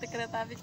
व्यक्त करता भी